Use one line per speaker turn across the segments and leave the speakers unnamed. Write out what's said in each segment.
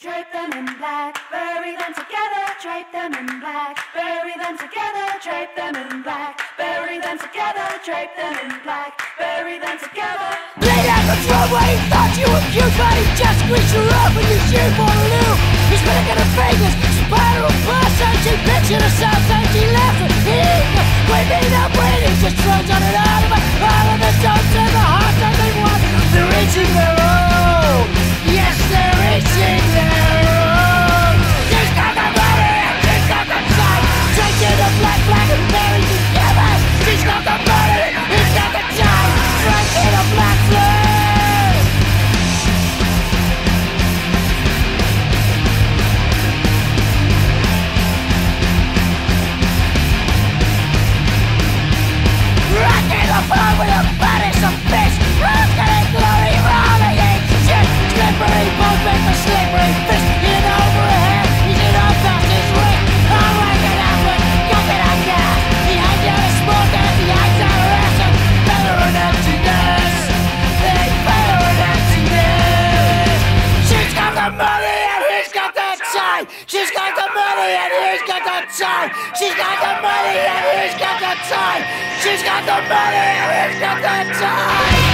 Drape them in black, bury them together, drape them in black, bury them together, drape them in black, bury them together, drape them in black, bury them together.
Laid out the he thought you but he just squeezed you up and you shoot for the new. He's making a famous She's got the money and he's got the time. She's got the money and he's got the time. She's got the money and he's got the time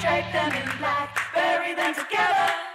Drape them in black, bury them together.